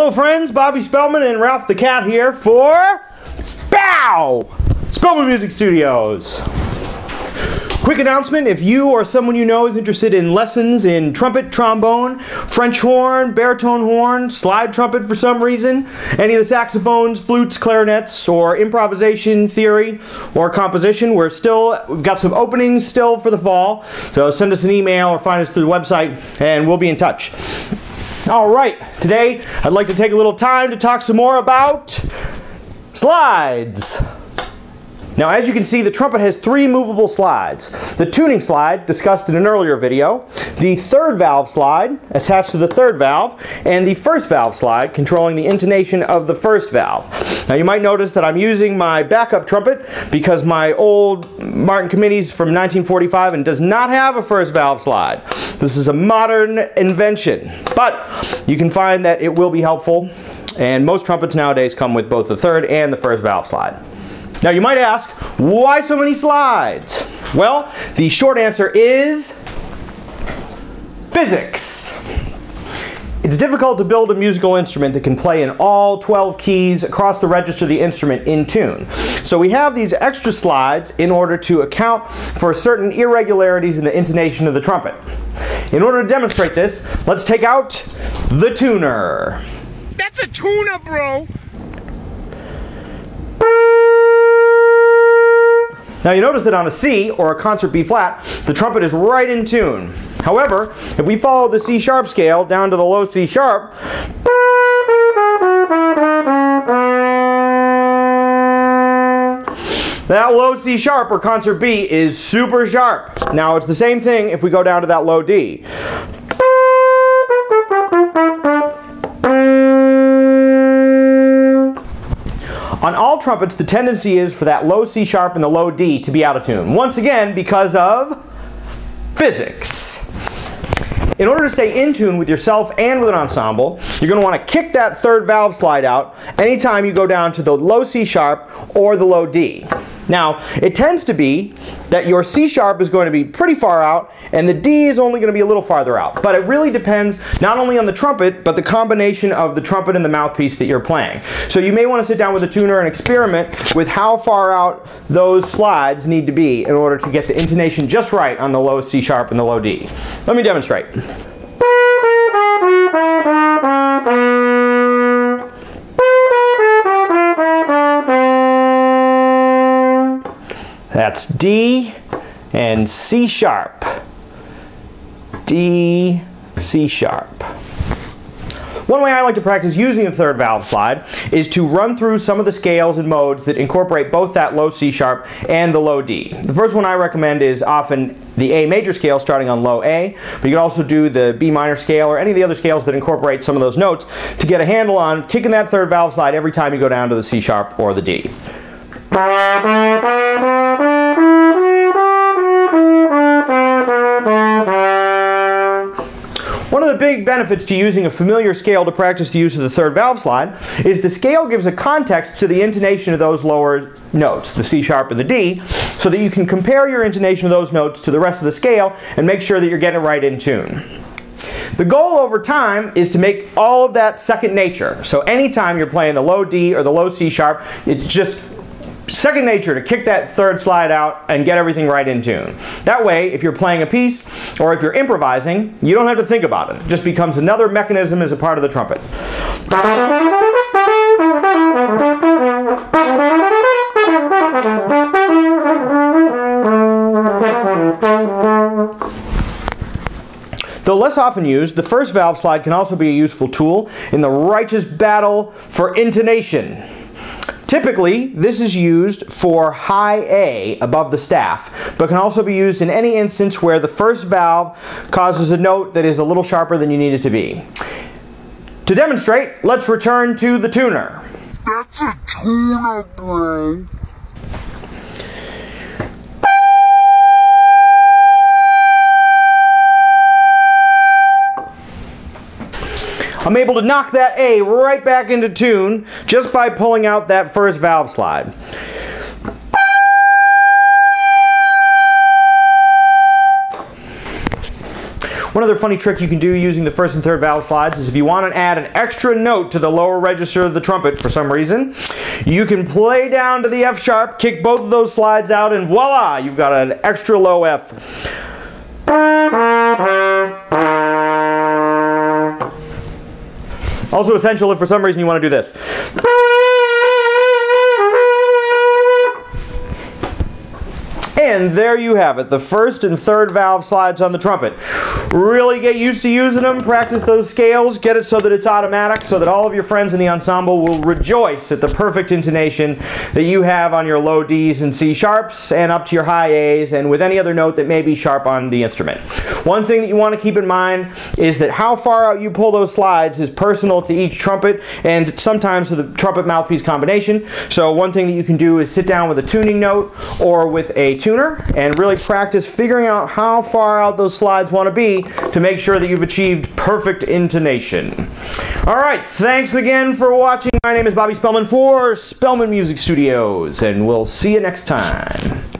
Hello friends, Bobby Spellman and Ralph the Cat here for BOW! Spellman Music Studios. Quick announcement, if you or someone you know is interested in lessons in trumpet, trombone, French horn, baritone horn, slide trumpet for some reason, any of the saxophones, flutes, clarinets, or improvisation theory or composition, we're still, we've got some openings still for the fall, so send us an email or find us through the website and we'll be in touch. All right, today I'd like to take a little time to talk some more about slides. Now as you can see the trumpet has three movable slides. The tuning slide discussed in an earlier video, the third valve slide attached to the third valve, and the first valve slide controlling the intonation of the first valve. Now you might notice that I'm using my backup trumpet because my old Martin Committee's from 1945 and does not have a first valve slide. This is a modern invention, but you can find that it will be helpful and most trumpets nowadays come with both the third and the first valve slide. Now you might ask, why so many slides? Well, the short answer is physics. It's difficult to build a musical instrument that can play in all 12 keys across the register of the instrument in tune. So we have these extra slides in order to account for certain irregularities in the intonation of the trumpet. In order to demonstrate this, let's take out the tuner. That's a tuner, bro! Now you notice that on a C or a concert B flat, the trumpet is right in tune. However, if we follow the C sharp scale down to the low C sharp, that low C sharp or concert B is super sharp. Now it's the same thing if we go down to that low D. On all trumpets, the tendency is for that low C sharp and the low D to be out of tune. Once again, because of physics. In order to stay in tune with yourself and with an ensemble, you're going to want to kick that third valve slide out anytime you go down to the low C sharp or the low D. Now, it tends to be that your C sharp is going to be pretty far out and the D is only going to be a little farther out. But it really depends not only on the trumpet, but the combination of the trumpet and the mouthpiece that you're playing. So you may want to sit down with a tuner and experiment with how far out those slides need to be in order to get the intonation just right on the low C sharp and the low D. Let me demonstrate. That's D and C sharp. D, C sharp. One way I like to practice using the third valve slide is to run through some of the scales and modes that incorporate both that low C sharp and the low D. The first one I recommend is often the A major scale starting on low A, but you can also do the B minor scale or any of the other scales that incorporate some of those notes to get a handle on kicking that third valve slide every time you go down to the C sharp or the D. One of the big benefits to using a familiar scale to practice the use of the third valve slide is the scale gives a context to the intonation of those lower notes, the C sharp and the D, so that you can compare your intonation of those notes to the rest of the scale and make sure that you're getting it right in tune. The goal over time is to make all of that second nature. So anytime you're playing the low D or the low C sharp, it's just second nature to kick that third slide out and get everything right in tune. That way, if you're playing a piece or if you're improvising, you don't have to think about it. It just becomes another mechanism as a part of the trumpet. Though less often used, the first valve slide can also be a useful tool in the righteous battle for intonation. Typically, this is used for high A above the staff, but can also be used in any instance where the first valve causes a note that is a little sharper than you need it to be. To demonstrate, let's return to the tuner. That's a tuner, bro! I'm able to knock that A right back into tune just by pulling out that first valve slide. One other funny trick you can do using the first and third valve slides is if you want to add an extra note to the lower register of the trumpet for some reason, you can play down to the F sharp, kick both of those slides out, and voila, you've got an extra low F. Also essential if for some reason you want to do this. And there you have it, the first and third valve slides on the trumpet. Really get used to using them, practice those scales, get it so that it's automatic, so that all of your friends in the ensemble will rejoice at the perfect intonation that you have on your low Ds and C sharps and up to your high As and with any other note that may be sharp on the instrument. One thing that you want to keep in mind is that how far out you pull those slides is personal to each trumpet and sometimes to the trumpet mouthpiece combination. So one thing that you can do is sit down with a tuning note or with a tuner and really practice figuring out how far out those slides want to be to make sure that you've achieved perfect intonation. All right, thanks again for watching. My name is Bobby Spellman for Spellman Music Studios, and we'll see you next time.